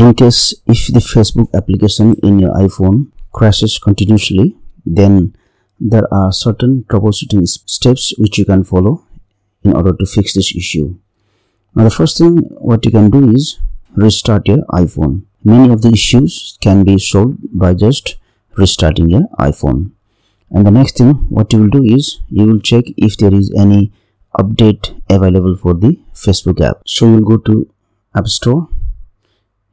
in case if the facebook application in your iphone crashes continuously then there are certain troubleshooting steps which you can follow in order to fix this issue. Now the first thing what you can do is restart your iphone. Many of the issues can be solved by just restarting your iphone. And the next thing what you will do is you will check if there is any update available for the facebook app. So you will go to app store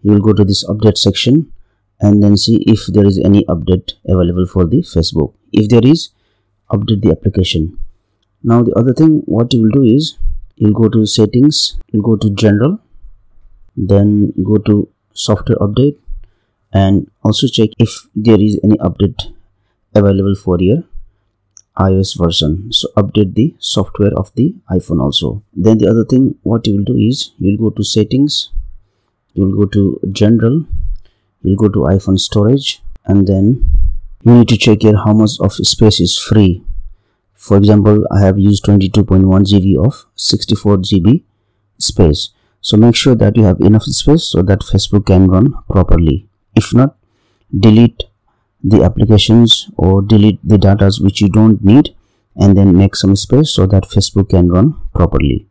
you will go to this update section and then see if there is any update available for the facebook. If there is update the application. Now the other thing what you will do is you'll go to settings you'll go to general then go to software update and also check if there is any update available for your iOS version. So update the software of the iPhone also. Then the other thing what you will do is you'll go to settings you will go to general you'll go to iphone storage and then you need to check here how much of space is free. For example i have used 22.1 gb of 64 gb space. So make sure that you have enough space so that facebook can run properly. If not delete the applications or delete the data which you don't need and then make some space so that facebook can run properly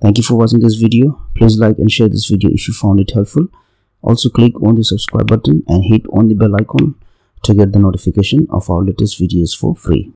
Thank you for watching this video. Please like and share this video if you found it helpful. Also click on the subscribe button and hit on the bell icon to get the notification of our latest videos for free.